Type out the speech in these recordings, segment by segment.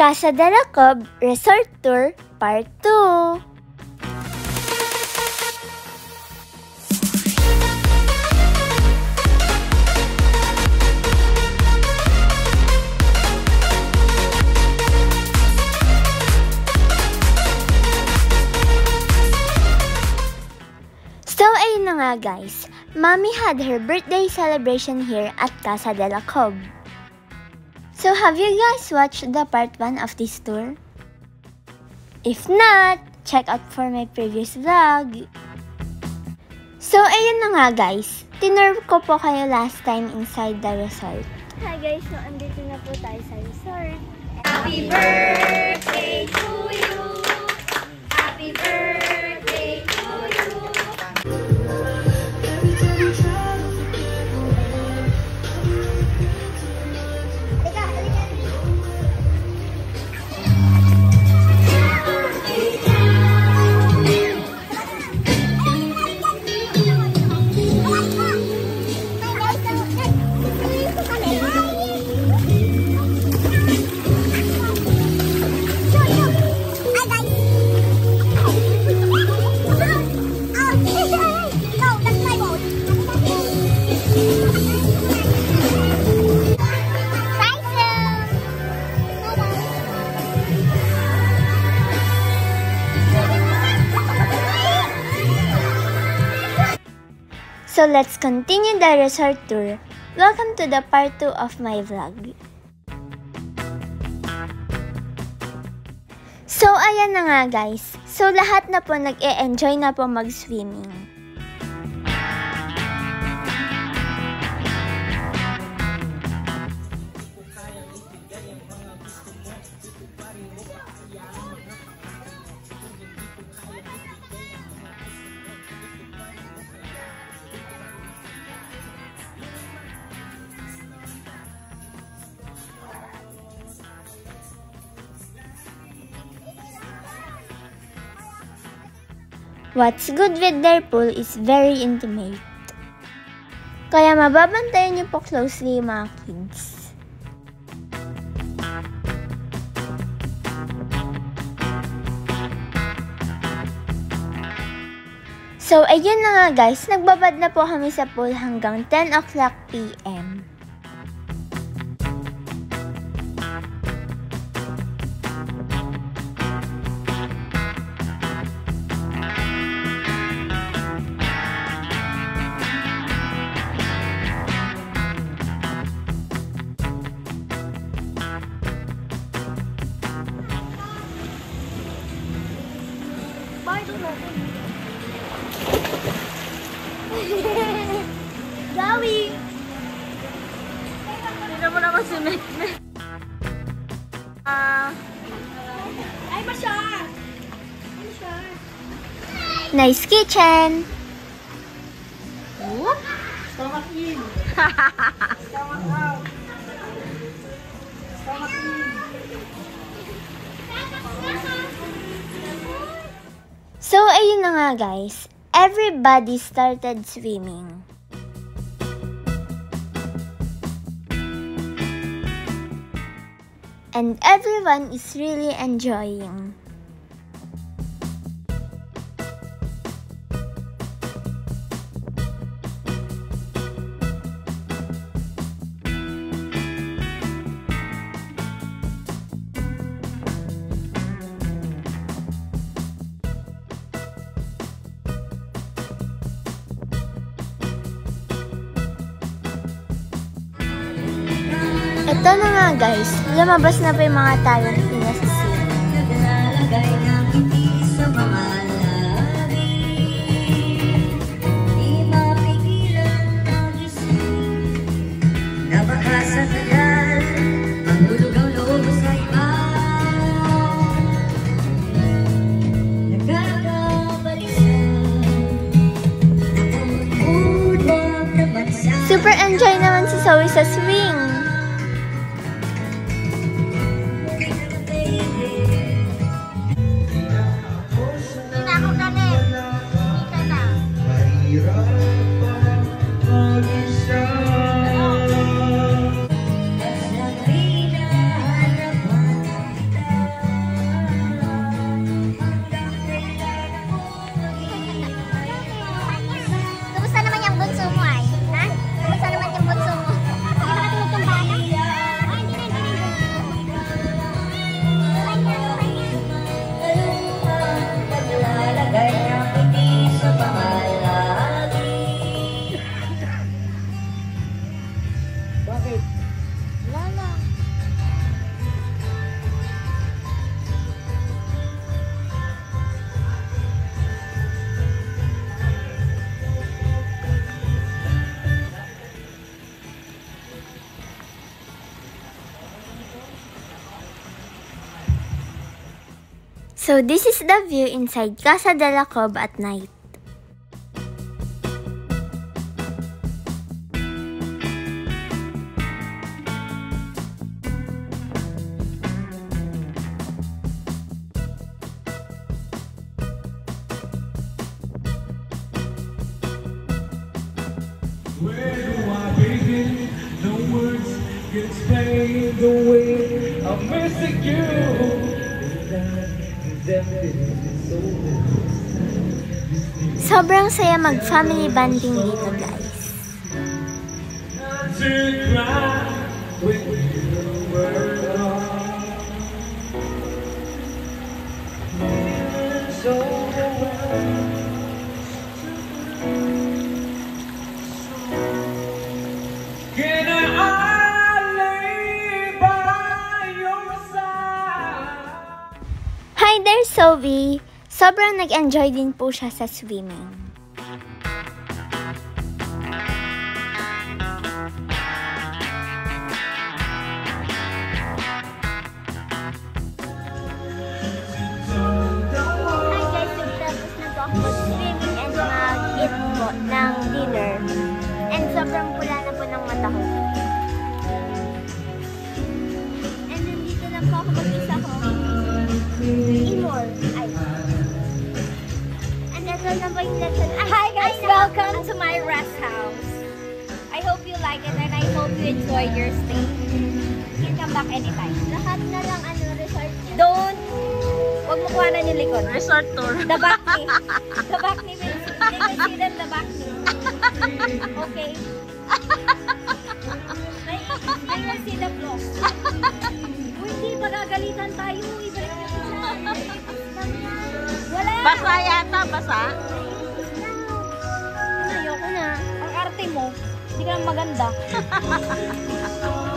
Casa de la Cob Resort Tour Part 2 So ayun na guys, Mommy had her birthday celebration here at Casa de la Cob. So have you guys watched the part 1 of this tour? If not, check out for my previous vlog. So ayun na nga guys, tinur ko po kayo last time inside the resort. Hi guys, so andito na po tayo sa resort. Happy birthday to you. Happy birthday let's continue the resort tour. Welcome to the part 2 of my vlog. So ayan na nga guys. So lahat na po nag-e-enjoy na po mag-swimming. What's good with their pool is very intimate. Kaya mababantayan niyo po closely mga kids. So, ayun na nga guys, nagbabad na po kami sa pool hanggang 10 o'clock p.m. Gawi! Tignan mo naman si Mek. Ah... Ay, masya! Masya! Nice kitchen! Stomach in! Stomach out! Stomach nga guys. Everybody started swimming. And everyone is really enjoying. Ito na nga guys, lumabas na po yung mga talent So this is the view inside Casa de la Cob at night. Explain the way I'm missing you. Sobrang saya mag-family bonding dito guys. Sophie! Sobrang nag-enjoy din po siya sa swimming. Like it and I hope you enjoyed your stay. You can come back anytime. Lahat na lang ano, resort yun. Don't Huwag mo kuhanan yung likod. Resort tour. The back knee. The back knee will they them the back knee. Okay? They will see the floor. Uy, hindi magagalitan tayo. Ibalik niyo siya. Wala. Basa yata, basa. Ayoko na. Ang arte mo, hindi maganda.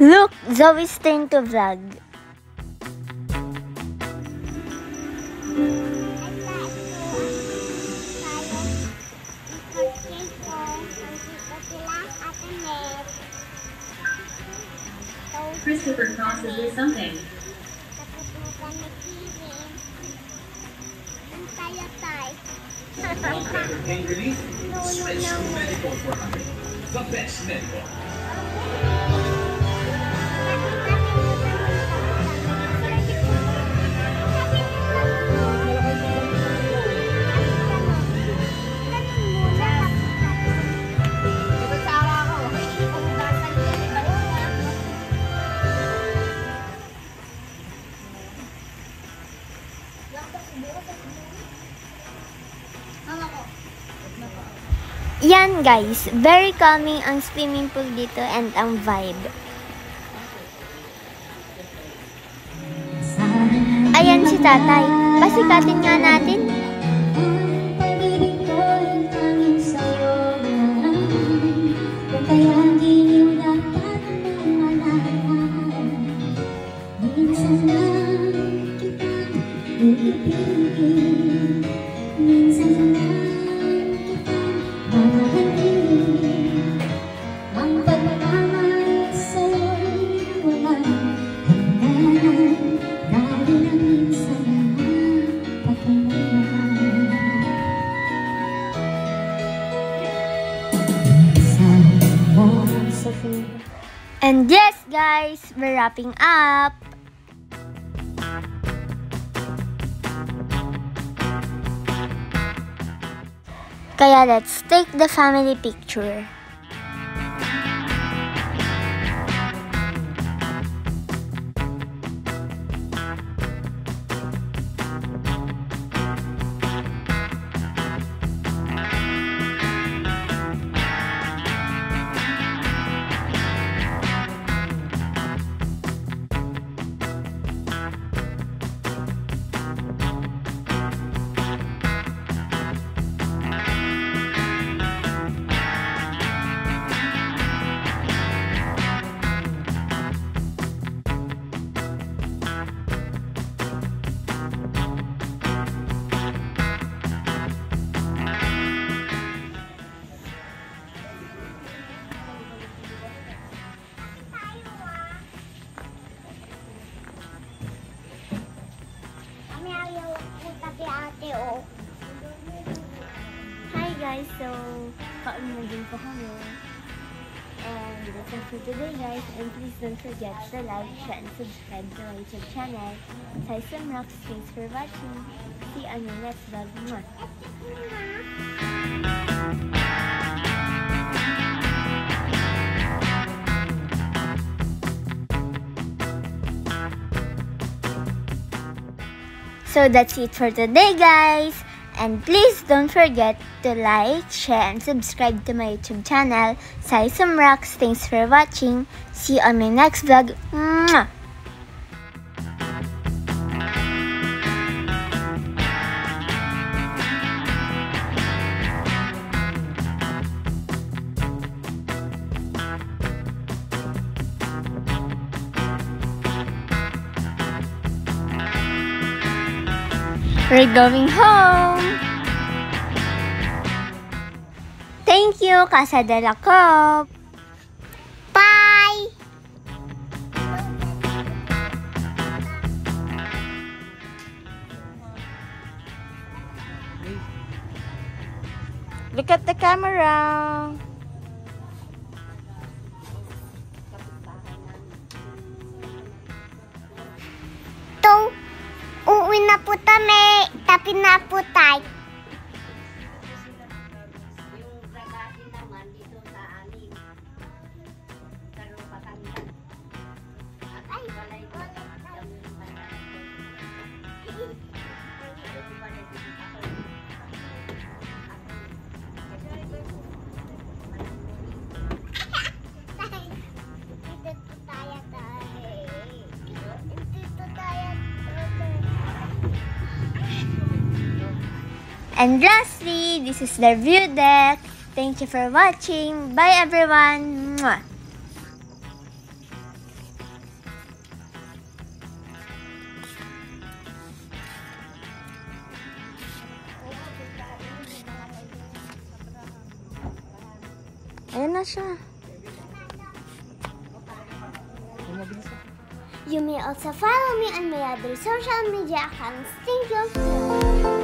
Look, Zoe's turn to vlog. Christopher crosses with something. Pain relief? Switch to Medical 400. The best medical. Yan guys, very calming ang swimming pool dito and ang vibe. Ayan si tatay. Pasikatin nga natin. And yes guys, we're wrapping up. Kaya let's take the family picture. Guys. So, kaon na din po kami. And that's all for today guys. And please don't forget to like, share, and subscribe to my YouTube channel. Tyson Rocks, thanks for watching. See you on your next vlog. Mwah. So that's it for today, guys. And please don't forget to like, share, and subscribe to my YouTube channel, Sai Some Rocks. Thanks for watching. See you on my next vlog. We're going home! Thank you, Casa de la Cop! Bye! Look at the camera! Uuwi na po kami. Tapi na po tayo. And lastly, this is the view deck. Thank you for watching. Bye everyone. Mwah. Ayan na siya. You may also follow me on my other social media accounts. Thank you.